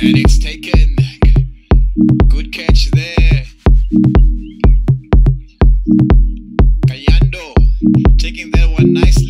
And it's taken. Good catch there. Cayando taking that one nicely.